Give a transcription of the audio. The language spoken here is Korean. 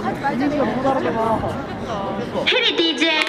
아, 해리 DJ